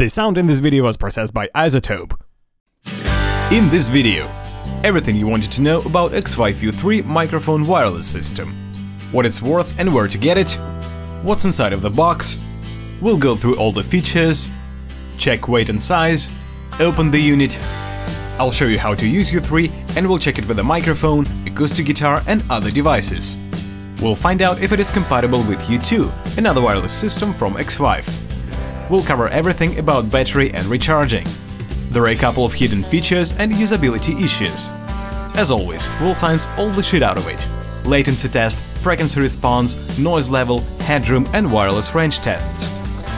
The sound in this video was processed by iZotope. In this video, everything you wanted to know about Xvive U3 microphone wireless system, what it's worth and where to get it, what's inside of the box, we'll go through all the features, check weight and size, open the unit, I'll show you how to use U3 and we'll check it with a microphone, acoustic guitar and other devices. We'll find out if it is compatible with U2, another wireless system from Xvive. We'll cover everything about battery and recharging. There are a couple of hidden features and usability issues. As always, we'll science all the shit out of it. Latency test, frequency response, noise level, headroom and wireless range tests.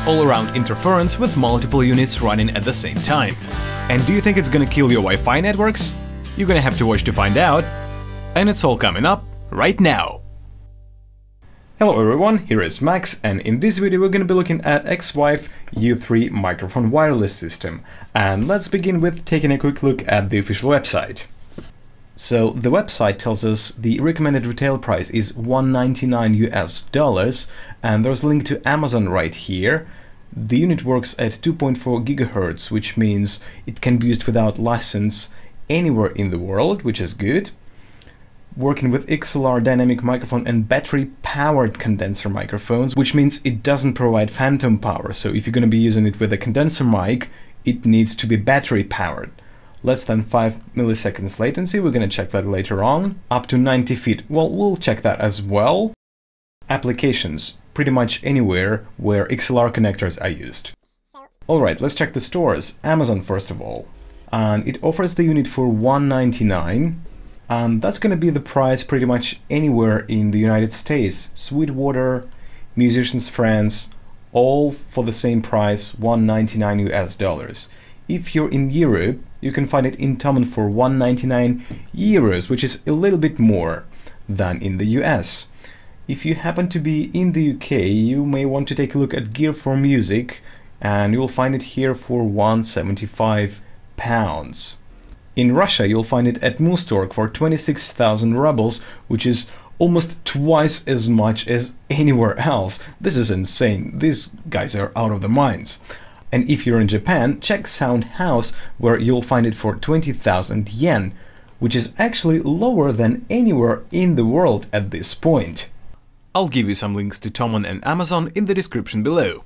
All-around interference with multiple units running at the same time. And do you think it's gonna kill your Wi-Fi networks? You're gonna have to watch to find out. And it's all coming up right now. Hello everyone, here is Max and in this video we're going to be looking at Xvive U3 microphone wireless system. And let's begin with taking a quick look at the official website. So the website tells us the recommended retail price is 199 US dollars and there's a link to Amazon right here. The unit works at 2.4 gigahertz, which means it can be used without license anywhere in the world, which is good working with XLR dynamic microphone and battery powered condenser microphones, which means it doesn't provide phantom power. So if you're going to be using it with a condenser mic, it needs to be battery powered. Less than 5 milliseconds latency, we're going to check that later on. Up to 90 feet, well, we'll check that as well. Applications, pretty much anywhere where XLR connectors are used. Alright, let's check the stores. Amazon first of all. And it offers the unit for 199 and that's going to be the price pretty much anywhere in the United States. Sweetwater, Musicians Friends, all for the same price, 199 US dollars. If you're in Europe, you can find it in Thomann for 199 euros, which is a little bit more than in the US. If you happen to be in the UK, you may want to take a look at Gear4music, and you'll find it here for 175 pounds. In Russia, you'll find it at Muztorg for 26,000 rubles, which is almost twice as much as anywhere else. This is insane. These guys are out of their minds. And if you're in Japan, check Sound House, where you'll find it for 20,000 yen, which is actually lower than anywhere in the world at this point. I'll give you some links to Thomann and Amazon in the description below.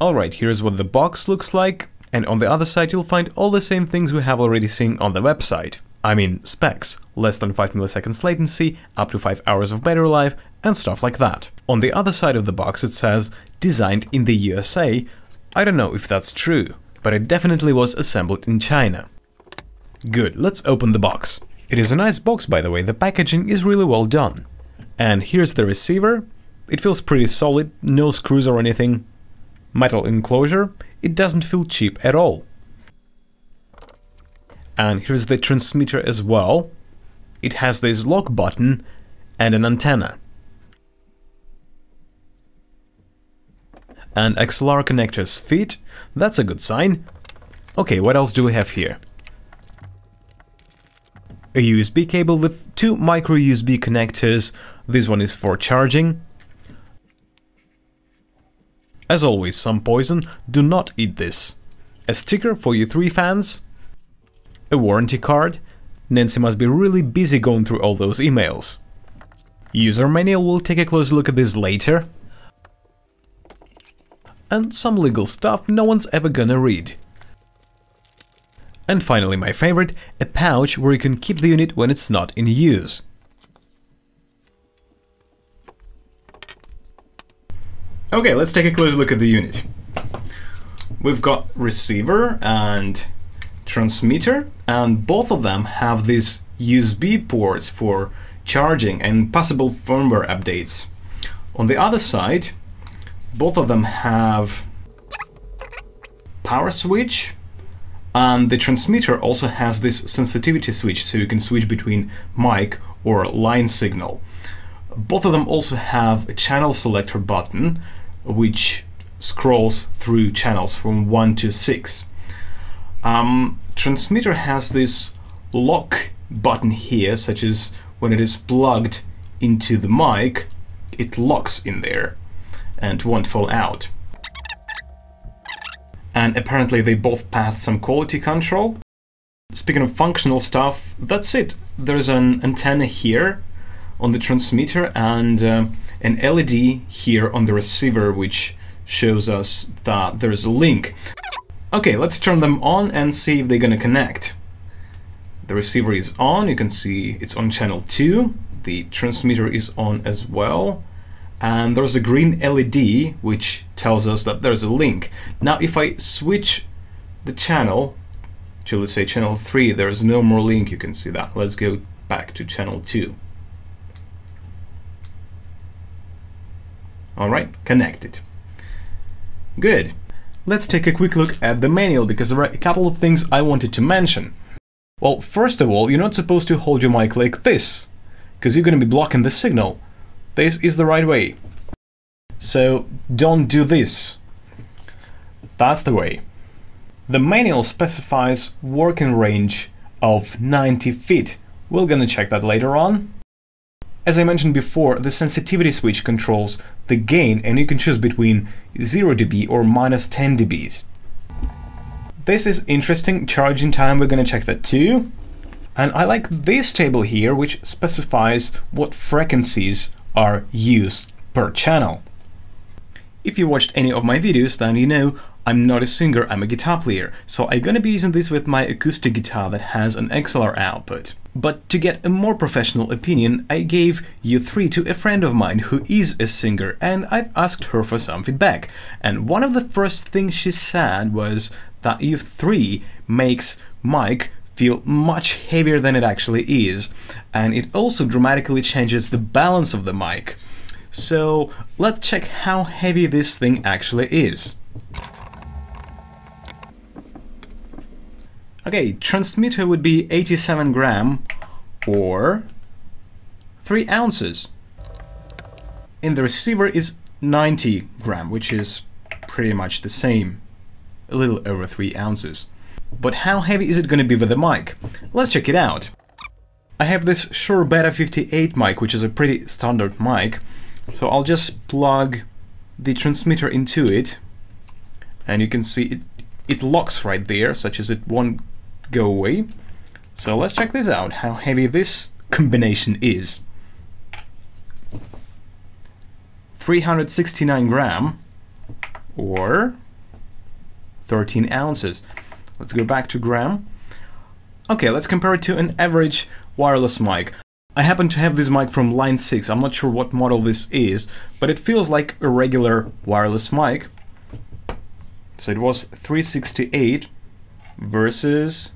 Alright, here's what the box looks like. And on the other side you'll find all the same things we have already seen on the website. I mean specs, less than 5 milliseconds latency, up to 5 hours of battery life, and stuff like that. On the other side of the box it says, designed in the USA. I don't know if that's true, but it definitely was assembled in China. Good, let's open the box. It is a nice box by the way, the packaging is really well done. And here's the receiver. It feels pretty solid, no screws or anything. Metal enclosure, it doesn't feel cheap at all. And here's the transmitter as well. It has this lock button and an antenna. And XLR connectors fit, that's a good sign. Okay, what else do we have here? A USB cable with two micro USB connectors. This one is for charging as always, some poison, do not eat this. A sticker for U3 fans, a warranty card, Nancy must be really busy going through all those emails. User manual, we'll take a close look at this later. And some legal stuff no one's ever gonna read. And finally my favorite, a pouch where you can keep the unit when it's not in use. Okay, let's take a closer look at the unit. We've got receiver and transmitter, and both of them have these USB ports for charging and possible firmware updates. On the other side, both of them have power switch, and the transmitter also has this sensitivity switch, so you can switch between mic or line signal. Both of them also have a channel selector button, which scrolls through channels from 1 to 6. Um, transmitter has this lock button here, such as when it is plugged into the mic, it locks in there and won't fall out. and apparently they both passed some quality control. Speaking of functional stuff, that's it. There's an antenna here on the transmitter and uh, an LED here on the receiver which shows us that there's a link. Okay, let's turn them on and see if they're gonna connect. The receiver is on, you can see it's on channel 2, the transmitter is on as well, and there's a green LED which tells us that there's a link. Now if I switch the channel to let's say channel 3, there's no more link, you can see that. Let's go back to channel 2. Alright, connected. Good. Let's take a quick look at the manual because there are a couple of things I wanted to mention. Well, first of all, you're not supposed to hold your mic like this, because you're going to be blocking the signal. This is the right way. So don't do this. That's the way. The manual specifies working range of 90 feet. We're gonna check that later on. As I mentioned before, the sensitivity switch controls the gain and you can choose between 0 dB or minus 10 dBs. This is interesting, charging time, we're gonna check that too. And I like this table here, which specifies what frequencies are used per channel. If you watched any of my videos, then you know I'm not a singer, I'm a guitar player, so I'm gonna be using this with my acoustic guitar that has an XLR output. But to get a more professional opinion, I gave U3 to a friend of mine who is a singer and I've asked her for some feedback. And one of the first things she said was that U3 makes mic feel much heavier than it actually is, and it also dramatically changes the balance of the mic. So let's check how heavy this thing actually is. Okay, transmitter would be 87 gram or 3 ounces. And the receiver is 90 gram, which is pretty much the same, a little over 3 ounces. But how heavy is it going to be with the mic? Let's check it out. I have this Shure Beta 58 mic, which is a pretty standard mic, so I'll just plug the transmitter into it, and you can see it, it locks right there, such as it won't go away. So let's check this out, how heavy this combination is. 369 gram or 13 ounces. Let's go back to gram. Okay, let's compare it to an average wireless mic. I happen to have this mic from Line 6, I'm not sure what model this is, but it feels like a regular wireless mic. So it was 368 versus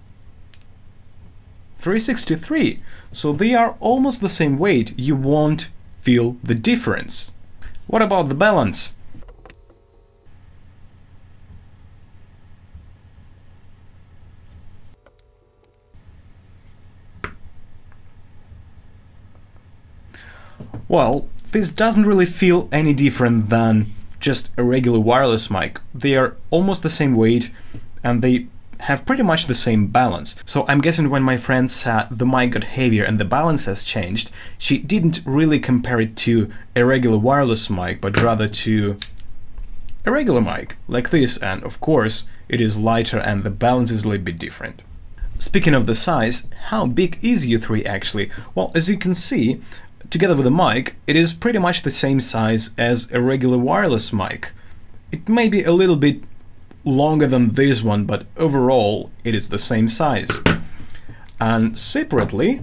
363. So they are almost the same weight, you won't feel the difference. What about the balance? Well, this doesn't really feel any different than just a regular wireless mic. They are almost the same weight and they have pretty much the same balance. So I'm guessing when my friend said the mic got heavier and the balance has changed, she didn't really compare it to a regular wireless mic, but rather to a regular mic, like this, and of course it is lighter and the balance is a little bit different. Speaking of the size, how big is U3 actually? Well, as you can see, together with the mic, it is pretty much the same size as a regular wireless mic. It may be a little bit longer than this one, but overall it is the same size. And separately,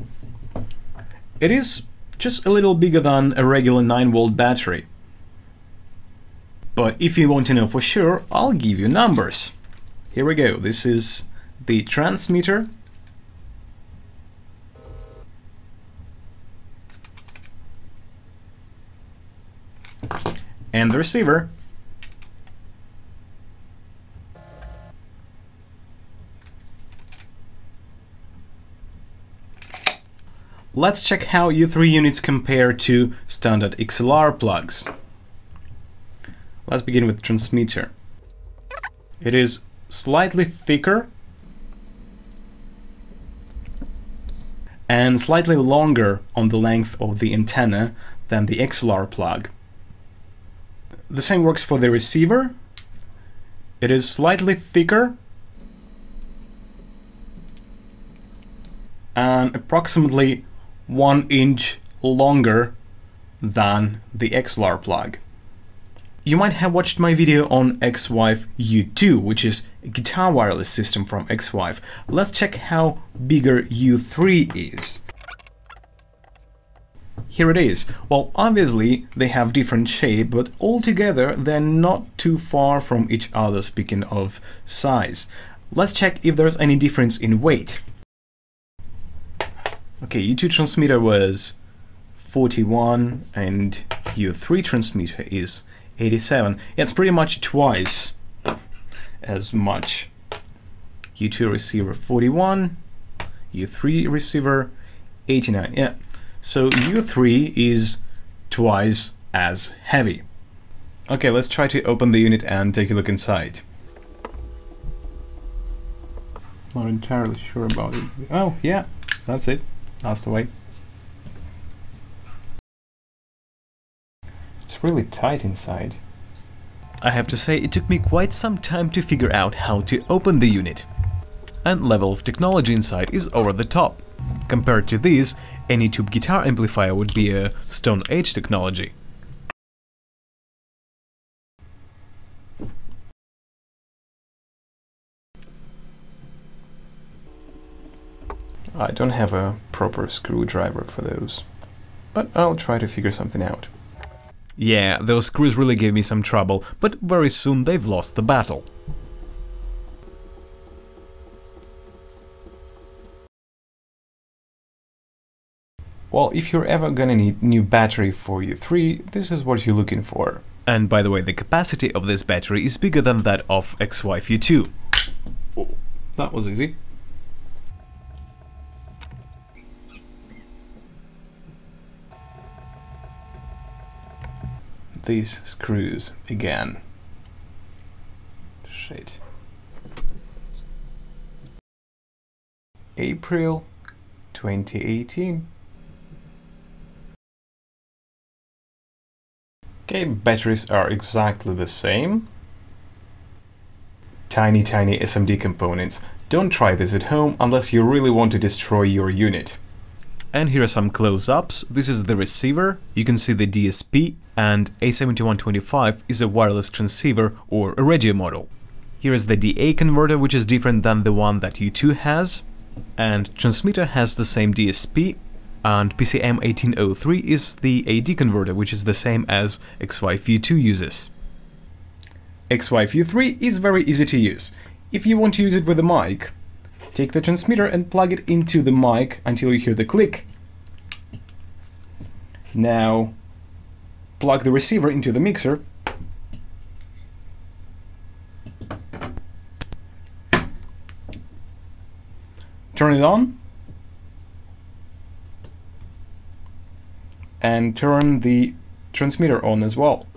it is just a little bigger than a regular 9 volt battery. But if you want to know for sure, I'll give you numbers. Here we go, this is the transmitter. And the receiver. Let's check how U3 units compare to standard XLR plugs. Let's begin with transmitter. It is slightly thicker and slightly longer on the length of the antenna than the XLR plug. The same works for the receiver. It is slightly thicker and approximately one inch longer than the XLR plug. You might have watched my video on Xvive U2, which is a guitar wireless system from Xvive. Let's check how bigger U3 is. Here it is. Well, obviously they have different shape, but altogether they're not too far from each other speaking of size. Let's check if there's any difference in weight. Okay, U2 transmitter was 41 and U3 transmitter is 87. It's pretty much twice as much. U2 receiver 41, U3 receiver 89. Yeah, so U3 is twice as heavy. Okay, let's try to open the unit and take a look inside. Not entirely sure about it. Oh, yeah, that's it. That's the way. It's really tight inside. I have to say, it took me quite some time to figure out how to open the unit. And level of technology inside is over the top. Compared to this, any tube guitar amplifier would be a Stone Age technology. I don't have a proper screwdriver for those, but I'll try to figure something out. Yeah, those screws really gave me some trouble, but very soon they've lost the battle. Well, if you're ever gonna need new battery for U3, this is what you're looking for. And by the way, the capacity of this battery is bigger than that of Xvive U2. Oh, that was easy. these screws again. Shit. April 2018. Okay, batteries are exactly the same. Tiny, tiny SMD components. Don't try this at home unless you really want to destroy your unit. And here are some close-ups. This is the receiver. You can see the DSP and A7125 is a wireless transceiver or a radio model. Here is the DA converter, which is different than the one that U2 has. And transmitter has the same DSP, and PCM1803 is the AD converter, which is the same as Xvive U2 uses. Xvive U3 is very easy to use. If you want to use it with a mic, Take the transmitter and plug it into the mic until you hear the click. Now plug the receiver into the mixer. Turn it on. And turn the transmitter on as well.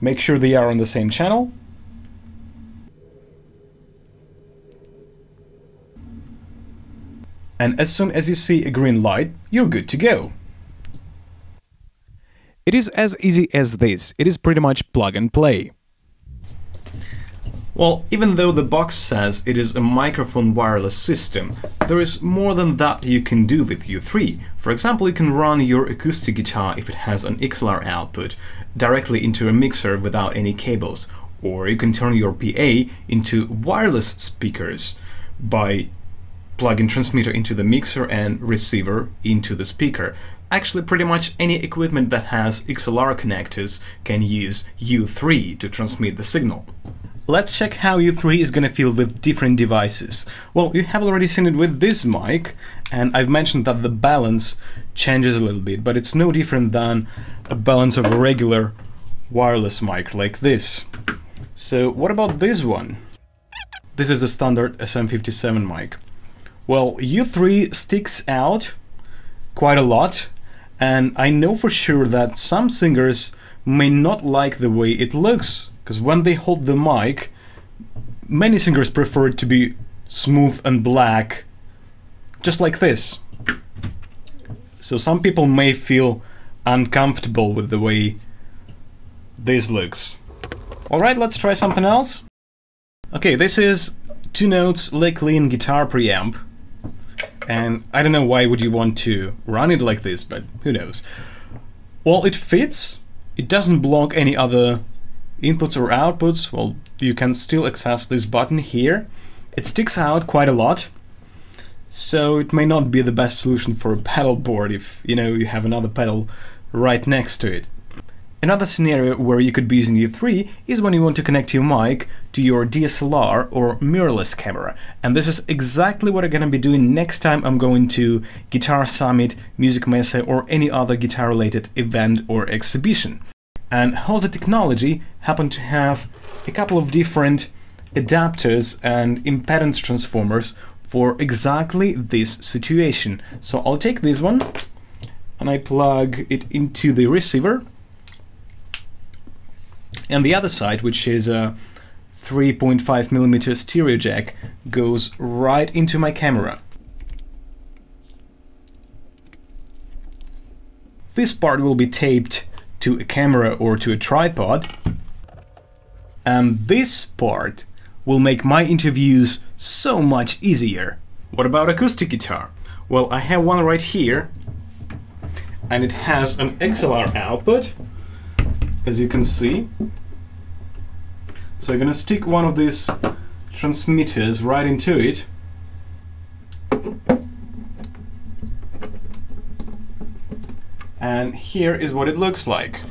Make sure they are on the same channel and as soon as you see a green light, you're good to go. It is as easy as this, it is pretty much plug and play. Well, even though the box says it is a microphone wireless system, there is more than that you can do with U3. For example, you can run your acoustic guitar if it has an XLR output directly into a mixer without any cables, or you can turn your PA into wireless speakers by plug-in transmitter into the mixer and receiver into the speaker. Actually, pretty much any equipment that has XLR connectors can use U3 to transmit the signal. Let's check how U3 is gonna feel with different devices. Well, you have already seen it with this mic, and I've mentioned that the balance changes a little bit, but it's no different than a balance of a regular wireless mic like this. So what about this one? This is a standard SM57 mic. Well, U3 sticks out quite a lot, and I know for sure that some singers may not like the way it looks, because when they hold the mic, many singers prefer it to be smooth and black, just like this. So some people may feel uncomfortable with the way this looks. Alright, let's try something else. Okay, this is two notes Le Clean guitar preamp. And I don't know why would you want to run it like this, but who knows. Well, it fits. It doesn't block any other inputs or outputs. Well, you can still access this button here. It sticks out quite a lot. So it may not be the best solution for a pedal board if, you know, you have another pedal right next to it. Another scenario where you could be using U3 is when you want to connect your mic to your DSLR or mirrorless camera. And this is exactly what I'm gonna be doing next time I'm going to Guitar Summit, Musikmesse or any other guitar related event or exhibition. And Hosa Technology happened to have a couple of different adapters and impedance transformers for exactly this situation. So I'll take this one and I plug it into the receiver and the other side, which is a 3.5 millimeter stereo jack, goes right into my camera. This part will be taped to a camera or to a tripod. And this part will make my interviews so much easier. What about acoustic guitar? Well, I have one right here, and it has an XLR output, as you can see. So I'm gonna stick one of these transmitters right into it. And here is what it looks like.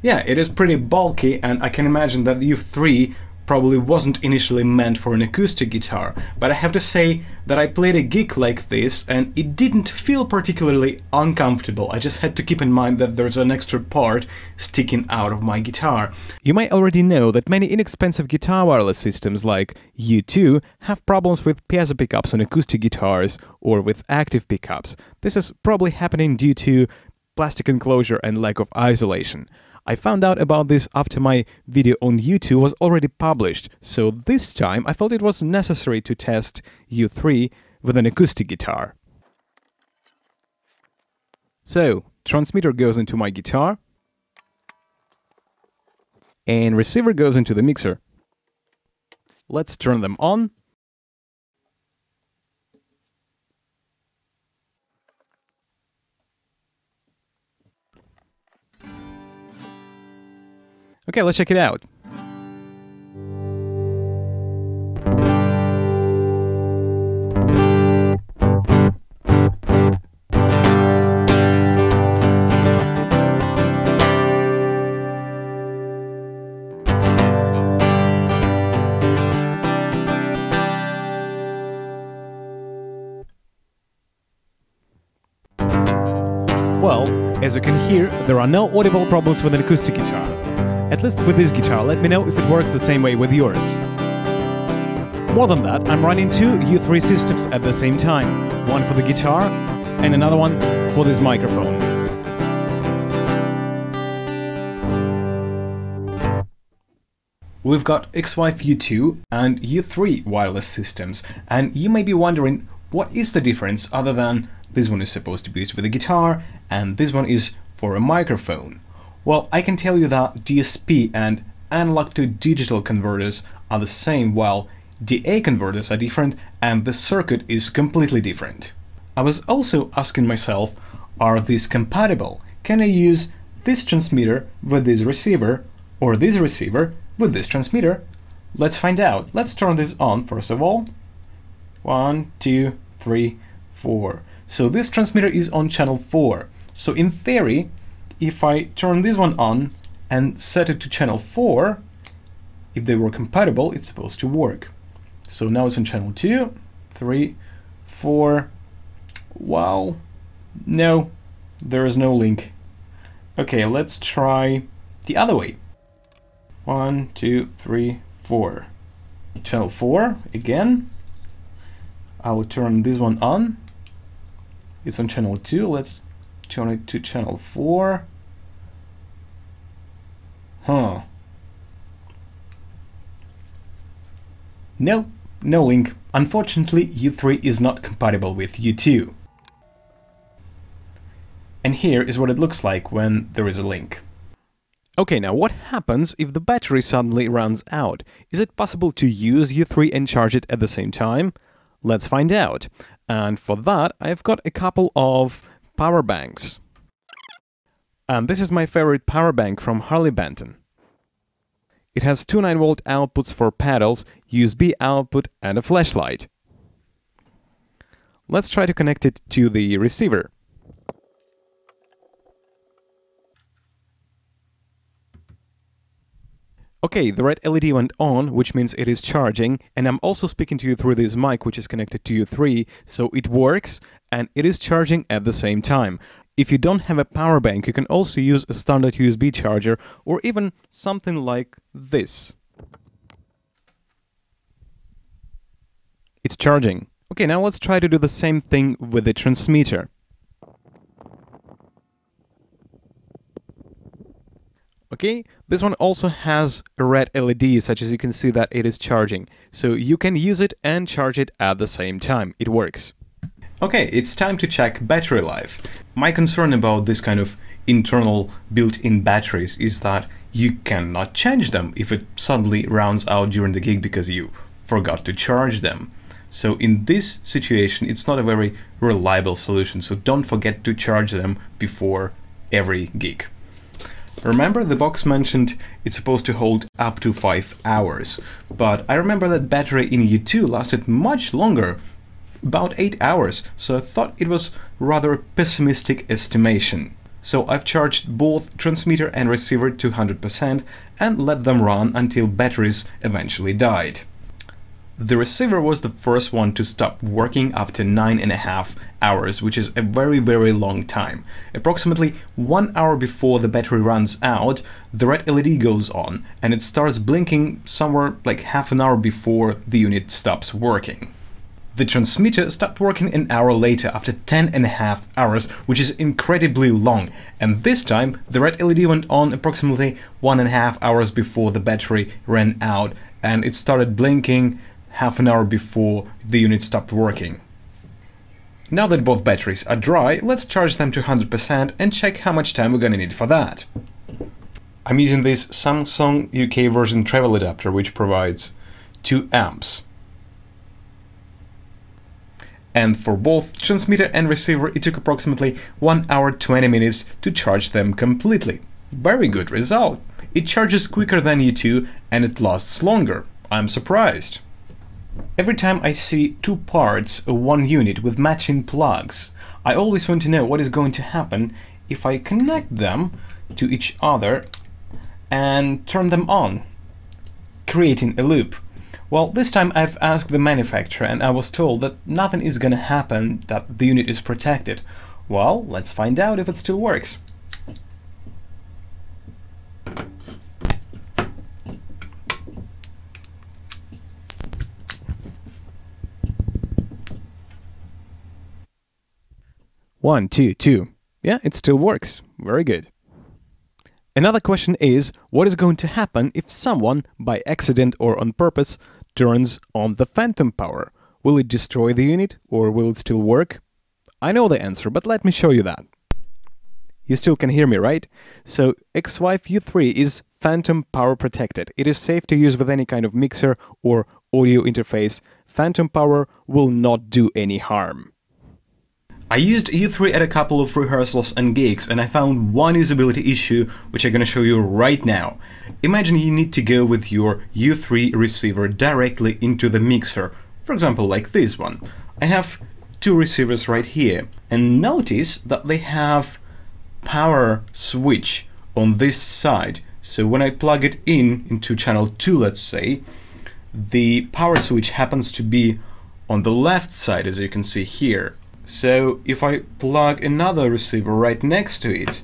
Yeah, it is pretty bulky and I can imagine that U3 probably wasn't initially meant for an acoustic guitar, but I have to say that I played a gig like this and it didn't feel particularly uncomfortable. I just had to keep in mind that there's an extra part sticking out of my guitar. You might already know that many inexpensive guitar wireless systems like U2 have problems with piezo pickups on acoustic guitars or with active pickups. This is probably happening due to plastic enclosure and lack of isolation. I found out about this after my video on U2 was already published, so this time I felt it was necessary to test U3 with an acoustic guitar. So, transmitter goes into my guitar, and receiver goes into the mixer. Let's turn them on. Okay, let's check it out. Well, as you can hear, there are no audible problems with an acoustic guitar. At least with this guitar, let me know if it works the same way with yours. More than that, I'm running two U3 systems at the same time, one for the guitar and another one for this microphone. We've got Xvive U2 and U3 wireless systems, and you may be wondering what is the difference other than this one is supposed to be used for the guitar and this one is for a microphone. Well, I can tell you that DSP and analog to digital converters are the same while DA converters are different and the circuit is completely different. I was also asking myself, are these compatible? Can I use this transmitter with this receiver or this receiver with this transmitter? Let's find out. Let's turn this on first of all. One, two, three, four. So this transmitter is on channel 4. So in theory, if I turn this one on and set it to channel 4, if they were compatible, it's supposed to work. So now it's on channel 2, 3, 4. Wow. No, there is no link. Okay, let's try the other way. One, two, three, four. Channel 4 again. I'll turn this one on. It's on channel 2. Let's turn it to channel 4. Huh. No, no link. Unfortunately, U3 is not compatible with U2. And here is what it looks like when there is a link. Okay, now what happens if the battery suddenly runs out? Is it possible to use U3 and charge it at the same time? Let's find out. And for that, I've got a couple of power banks. And this is my favorite power bank from Harley Benton. It has two 9-volt outputs for pedals, USB output and a flashlight. Let's try to connect it to the receiver. Okay, the red LED went on, which means it is charging, and I'm also speaking to you through this mic, which is connected to U3, so it works, and it is charging at the same time. If you don't have a power bank, you can also use a standard USB charger, or even something like this. It's charging. Okay, now let's try to do the same thing with the transmitter. Okay, this one also has a red LED, such as you can see that it is charging. So you can use it and charge it at the same time. It works. Okay, it's time to check battery life. My concern about this kind of internal built-in batteries is that you cannot change them if it suddenly rounds out during the gig because you forgot to charge them. So in this situation, it's not a very reliable solution, so don't forget to charge them before every gig. Remember the box mentioned it's supposed to hold up to 5 hours, but I remember that battery in U2 lasted much longer, about 8 hours, so I thought it was rather a pessimistic estimation. So I've charged both transmitter and receiver to 100% and let them run until batteries eventually died. The receiver was the first one to stop working after nine and a half hours, which is a very very long time. Approximately one hour before the battery runs out, the red LED goes on and it starts blinking somewhere like half an hour before the unit stops working. The transmitter stopped working an hour later after 10 and a half hours, which is incredibly long, and this time the red LED went on approximately one and a half hours before the battery ran out and it started blinking half an hour before the unit stopped working. Now that both batteries are dry, let's charge them to 100% and check how much time we're gonna need for that. I'm using this Samsung UK version travel adapter which provides 2 amps. And for both transmitter and receiver it took approximately 1 hour 20 minutes to charge them completely. Very good result. It charges quicker than U2 and it lasts longer. I'm surprised. Every time I see two parts of one unit with matching plugs, I always want to know what is going to happen if I connect them to each other and turn them on, creating a loop. Well, this time I've asked the manufacturer and I was told that nothing is gonna happen, that the unit is protected. Well, let's find out if it still works. One, two, two. Yeah, it still works. Very good. Another question is, what is going to happen if someone, by accident or on purpose, turns on the phantom power? Will it destroy the unit, or will it still work? I know the answer, but let me show you that. You still can hear me, right? So Xvive U3 is phantom power protected. It is safe to use with any kind of mixer or audio interface. Phantom power will not do any harm. I used U3 at a couple of rehearsals and gigs and I found one usability issue which I'm gonna show you right now. Imagine you need to go with your U3 receiver directly into the mixer, for example like this one. I have two receivers right here and notice that they have power switch on this side. So when I plug it in into channel 2 let's say, the power switch happens to be on the left side as you can see here so if I plug another receiver right next to it,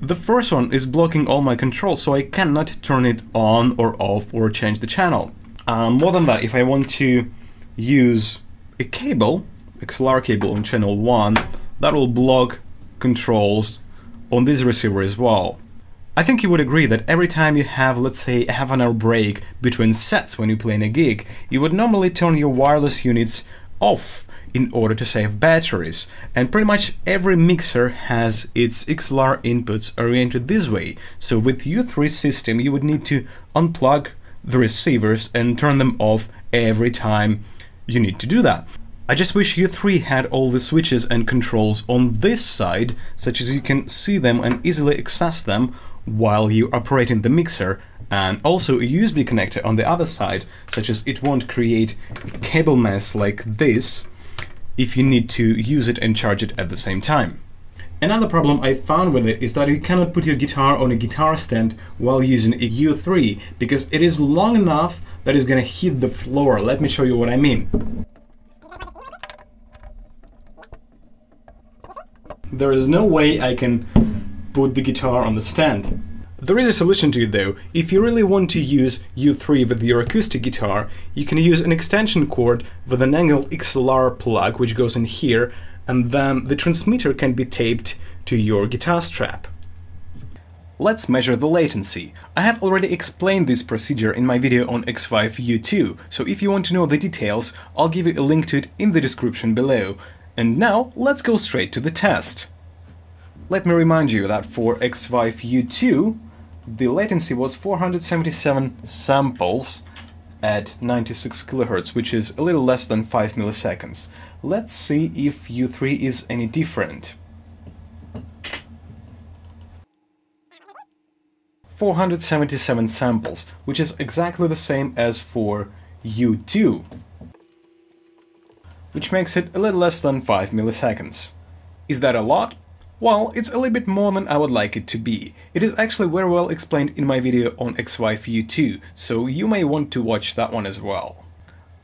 the first one is blocking all my controls, so I cannot turn it on or off or change the channel. Um, more than that, if I want to use a cable, XLR cable on channel 1, that will block controls on this receiver as well. I think you would agree that every time you have, let's say, a half an hour break between sets when you play in a gig, you would normally turn your wireless units off in order to save batteries. And pretty much every mixer has its XLR inputs oriented this way. So with U3 system, you would need to unplug the receivers and turn them off every time you need to do that. I just wish U3 had all the switches and controls on this side, such as you can see them and easily access them while you are operating the mixer, and also a USB connector on the other side, such as it won't create a cable mess like this if you need to use it and charge it at the same time. Another problem I found with it is that you cannot put your guitar on a guitar stand while using a U3 because it is long enough that it's gonna hit the floor. Let me show you what I mean. There is no way I can put the guitar on the stand. There is a solution to it though. If you really want to use U3 with your acoustic guitar, you can use an extension cord with an Engel XLR plug which goes in here and then the transmitter can be taped to your guitar strap. Let's measure the latency. I have already explained this procedure in my video on Xvive U2, so if you want to know the details, I'll give you a link to it in the description below. And now, let's go straight to the test. Let me remind you that for Xvive U2, the latency was 477 samples at 96 kHz, which is a little less than 5 milliseconds. Let's see if U3 is any different. 477 samples, which is exactly the same as for U2 which makes it a little less than 5 milliseconds. Is that a lot? Well, it's a little bit more than I would like it to be. It is actually very well explained in my video on Xvive U2, so you may want to watch that one as well.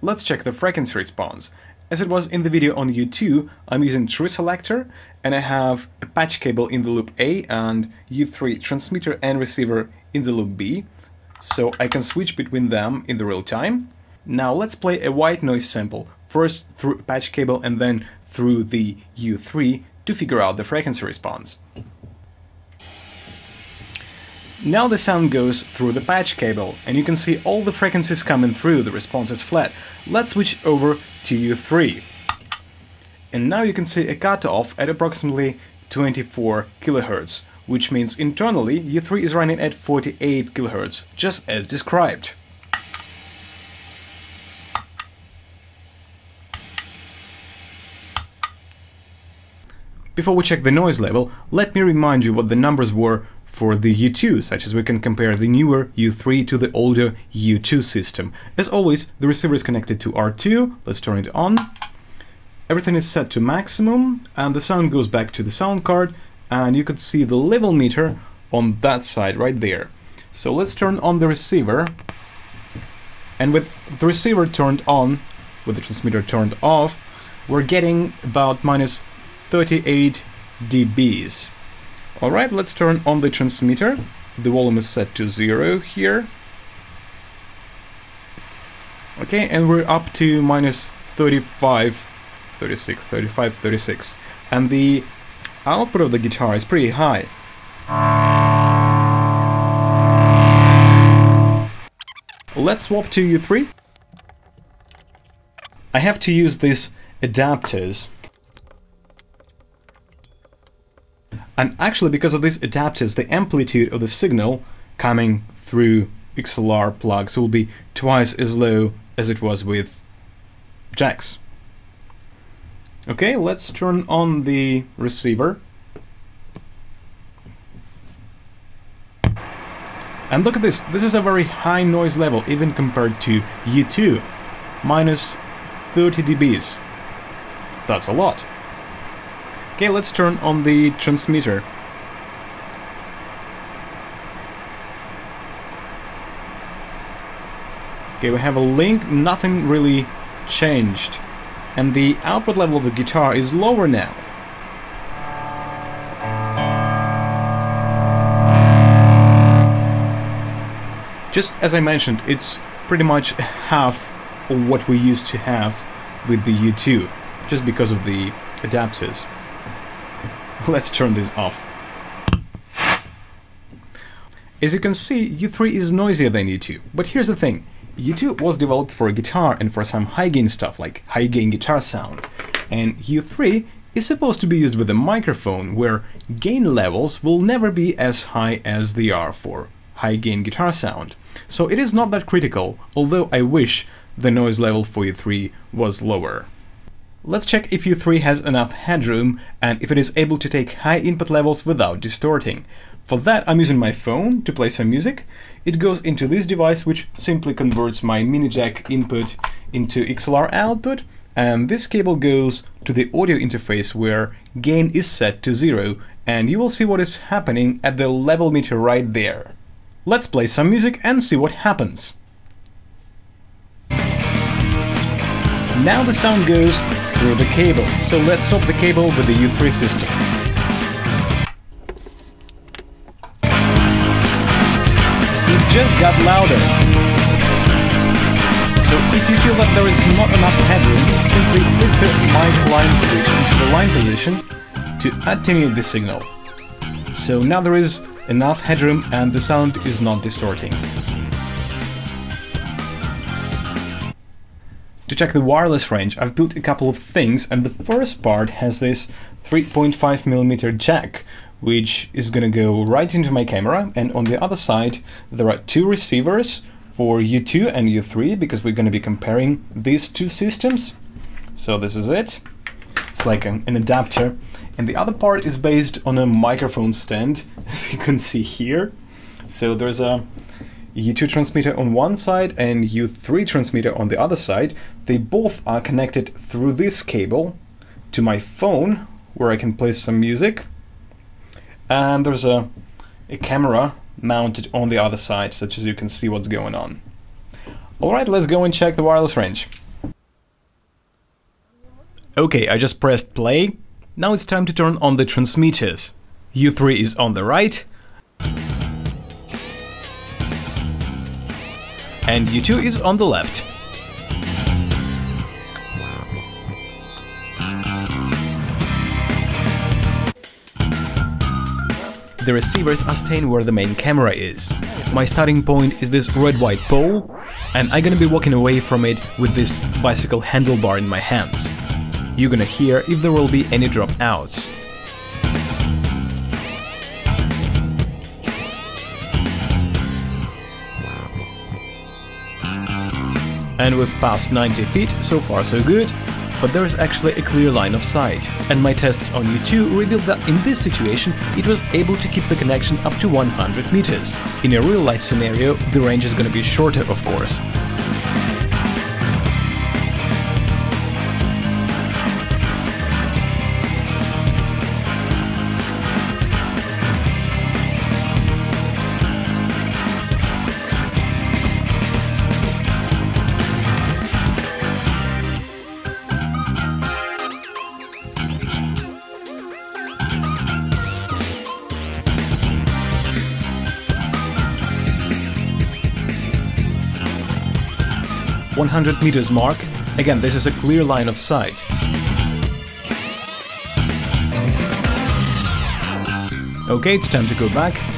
Let's check the frequency response. As it was in the video on U2, I'm using True Selector, and I have a patch cable in the loop A and U3 transmitter and receiver in the loop B, so I can switch between them in the real time. Now let's play a white noise sample first through patch cable and then through the U3 to figure out the frequency response. Now the sound goes through the patch cable, and you can see all the frequencies coming through, the response is flat. Let's switch over to U3. And now you can see a cutoff at approximately 24 kHz, which means internally U3 is running at 48 kHz, just as described. Before we check the noise level, let me remind you what the numbers were for the U2, such as we can compare the newer U3 to the older U2 system. As always, the receiver is connected to R2, let's turn it on. Everything is set to maximum, and the sound goes back to the sound card, and you could see the level meter on that side right there. So let's turn on the receiver, and with the receiver turned on, with the transmitter turned off, we're getting about minus 38 dBs. Alright, let's turn on the transmitter. The volume is set to zero here. Okay, and we're up to minus 35, 36, 35, 36. And the output of the guitar is pretty high. Let's swap to U3. I have to use these adapters And actually, because of these adapters, the amplitude of the signal coming through XLR plugs will be twice as low as it was with jacks. Okay, let's turn on the receiver. And look at this, this is a very high noise level, even compared to U2, minus 30 dBs. That's a lot. Okay, let's turn on the transmitter. Okay, we have a link, nothing really changed. And the output level of the guitar is lower now. Just as I mentioned, it's pretty much half of what we used to have with the U2, just because of the adapters. Let's turn this off. As you can see, U3 is noisier than U2, but here's the thing. U2 was developed for a guitar and for some high-gain stuff, like high-gain guitar sound. and U3 is supposed to be used with a microphone where gain levels will never be as high as they are for high gain guitar sound. So it is not that critical, although I wish the noise level for U3 was lower. Let's check if U3 has enough headroom and if it is able to take high input levels without distorting. For that I'm using my phone to play some music. It goes into this device which simply converts my mini jack input into XLR output and this cable goes to the audio interface where gain is set to zero and you will see what is happening at the level meter right there. Let's play some music and see what happens. Now the sound goes through the cable, so let's swap the cable with the U3 system. It just got louder. So if you feel that there is not enough headroom, simply flip the mic line switch into the line position to attenuate the signal. So now there is enough headroom and the sound is not distorting. To check the wireless range, I've built a couple of things, and the first part has this 3.5mm jack, which is gonna go right into my camera, and on the other side there are two receivers for U2 and U3, because we're gonna be comparing these two systems. So this is it. It's like an, an adapter. And the other part is based on a microphone stand, as you can see here. So there's a U2 transmitter on one side and U3 transmitter on the other side. They both are connected through this cable to my phone where I can play some music. And there's a, a camera mounted on the other side such as you can see what's going on. Alright, let's go and check the wireless range. Okay, I just pressed play. Now it's time to turn on the transmitters. U3 is on the right, and U2 is on the left. The receivers are staying where the main camera is. My starting point is this red-white pole, and I'm gonna be walking away from it with this bicycle handlebar in my hands. You're gonna hear if there will be any dropouts. And we've passed 90 feet, so far so good, but there is actually a clear line of sight. And my tests on U2 revealed that in this situation it was able to keep the connection up to 100 meters. In a real life scenario, the range is gonna be shorter of course. 100 meters mark. Again, this is a clear line of sight. Okay, it's time to go back.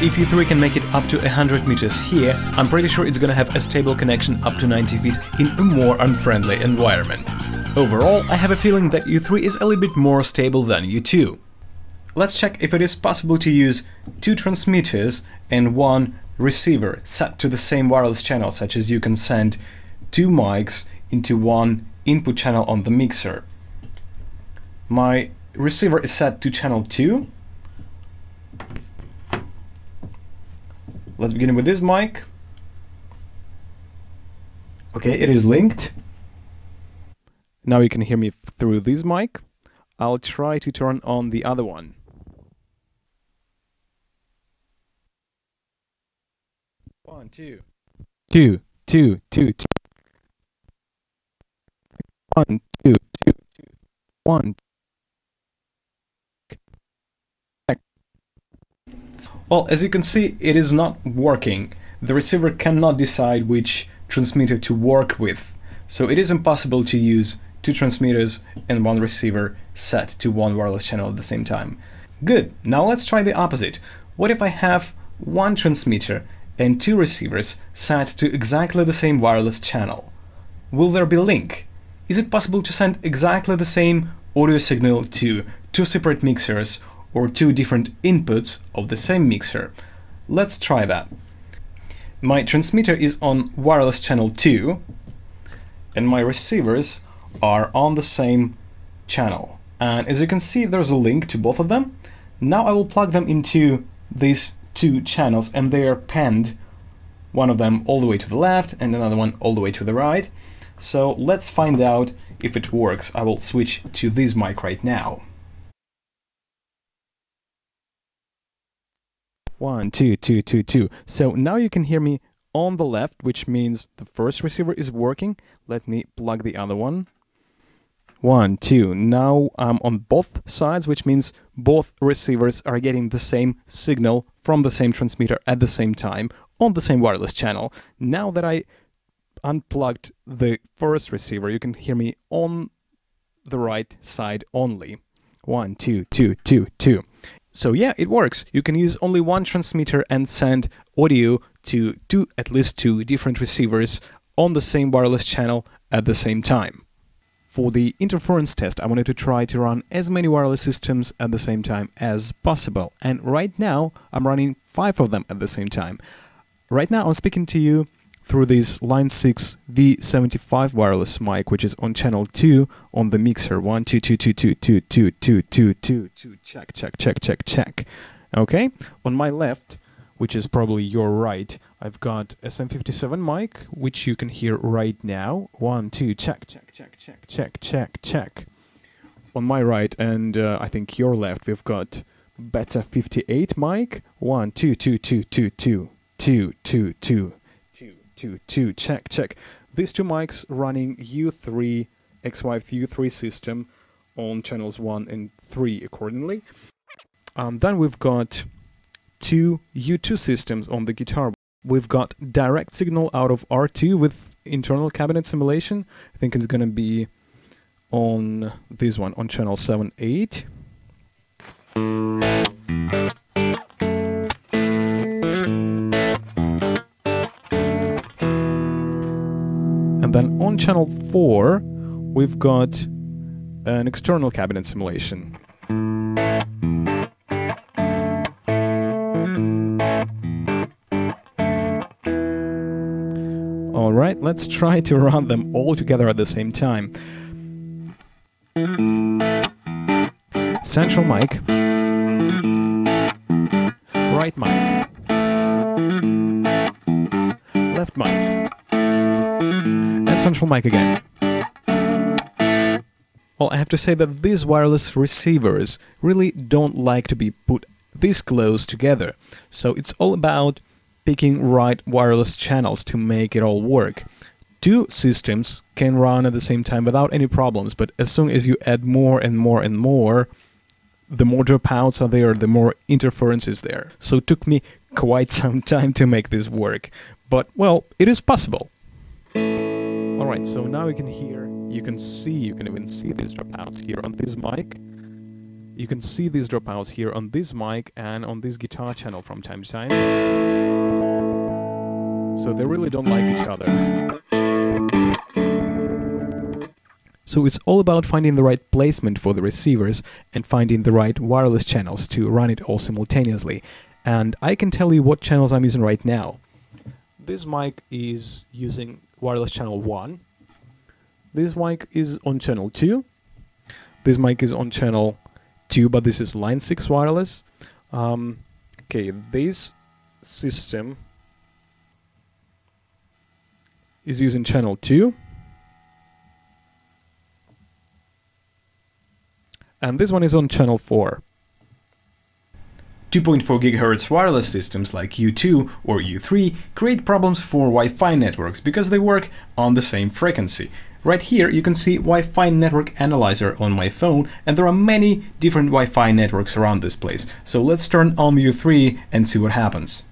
If U3 can make it up to 100 meters here, I'm pretty sure it's gonna have a stable connection up to 90 feet in a more unfriendly environment. Overall, I have a feeling that U3 is a little bit more stable than U2. Let's check if it is possible to use two transmitters and one receiver set to the same wireless channel, such as you can send two mics into one input channel on the mixer. My receiver is set to channel 2 let's begin with this mic. Okay, it is linked. Now you can hear me through this mic. I'll try to turn on the other one. One, two, two, two, two, two. One, two, two, two, one. Well, as you can see, it is not working. The receiver cannot decide which transmitter to work with, so it is impossible to use two transmitters and one receiver set to one wireless channel at the same time. Good, now let's try the opposite. What if I have one transmitter and two receivers set to exactly the same wireless channel? Will there be a link? Is it possible to send exactly the same audio signal to two separate mixers or two different inputs of the same mixer? Let's try that. My transmitter is on wireless channel 2 and my receivers are on the same channel. And as you can see, there's a link to both of them. Now I will plug them into these two channels and they are penned, one of them all the way to the left and another one all the way to the right. So let's find out if it works. I will switch to this mic right now. One, two, two, two, two. So now you can hear me on the left, which means the first receiver is working. Let me plug the other one. One, two. Now I'm on both sides, which means both receivers are getting the same signal from the same transmitter at the same time on the same wireless channel. Now that I unplugged the first receiver, you can hear me on the right side only. One, two, two, two, two. So yeah, it works. You can use only one transmitter and send audio to two, at least two different receivers on the same wireless channel at the same time. For the interference test, I wanted to try to run as many wireless systems at the same time as possible. And right now, I'm running five of them at the same time. Right now, I'm speaking to you through this Line 6 V75 wireless mic, which is on channel 2 on the mixer. 1, 2, 2, 2, 2, 2, 2, 2, 2, 2, 2, check, check, check, check, check. Okay, on my left, which is probably your right, I've got SM57 mic, which you can hear right now. 1, 2, check, check, check, check, check, check, check. On my right and uh, I think your left, we've got Beta 58 mic. 1, 2, 2, 2, 2, 2, 2, 2, 2 two, two, check, check. These two mics running U3 Xvive U3 system on channels 1 and 3 accordingly. Um, then we've got two U2 systems on the guitar We've got direct signal out of R2 with internal cabinet simulation. I think it's going to be on this one, on channel 7, 8. Then on channel 4, we've got an external cabinet simulation. Alright, let's try to run them all together at the same time. Central mic. Right mic. Central mic again. Well, I have to say that these wireless receivers really don't like to be put this close together. So it's all about picking right wireless channels to make it all work. Two systems can run at the same time without any problems, but as soon as you add more and more and more, the more dropouts are there, the more interference is there. So it took me quite some time to make this work. But, well, it is possible. Alright, so now you can hear, you can see, you can even see these dropouts here on this mic. You can see these dropouts here on this mic and on this guitar channel from time to time so they really don't like each other. So it's all about finding the right placement for the receivers and finding the right wireless channels to run it all simultaneously. And I can tell you what channels I'm using right now this mic is using wireless channel 1. This mic is on channel 2. This mic is on channel 2, but this is line 6 wireless. Um, okay, this system is using channel 2. And this one is on channel 4. 2.4 GHz wireless systems like U2 or U3 create problems for Wi-Fi networks because they work on the same frequency. Right here you can see Wi-Fi network analyzer on my phone and there are many different Wi-Fi networks around this place. So let's turn on U3 and see what happens.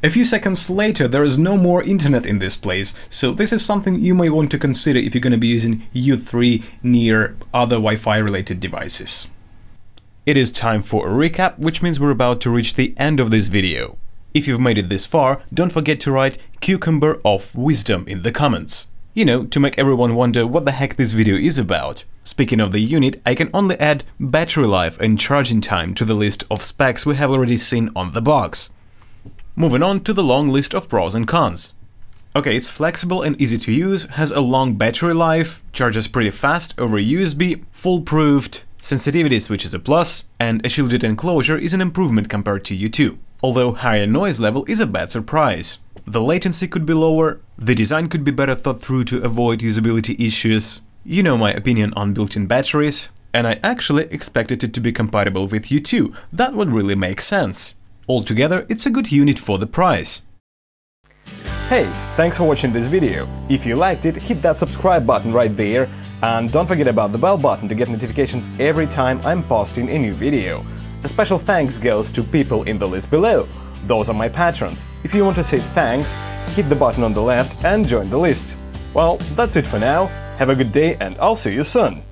A few seconds later, there is no more internet in this place, so this is something you may want to consider if you're going to be using U3 near other Wi-Fi related devices. It is time for a recap, which means we're about to reach the end of this video. If you've made it this far, don't forget to write Cucumber of Wisdom in the comments. You know, to make everyone wonder what the heck this video is about. Speaking of the unit, I can only add battery life and charging time to the list of specs we have already seen on the box. Moving on to the long list of pros and cons. Okay, it's flexible and easy to use, has a long battery life, charges pretty fast over USB, foolproofed, sensitivity switch is a plus, and a shielded enclosure is an improvement compared to U2, although higher noise level is a bad surprise. The latency could be lower, the design could be better thought through to avoid usability issues. You know my opinion on built-in batteries, and I actually expected it to be compatible with U2, that would really make sense. Altogether, it's a good unit for the price. Hey, thanks for watching this video. If you liked it, hit that subscribe button right there and don't forget about the bell button to get notifications every time I'm posting a new video. A special thanks goes to people in the list below. Those are my patrons. If you want to say thanks, hit the button on the left and join the list. Well, that's it for now. Have a good day and I'll see you soon.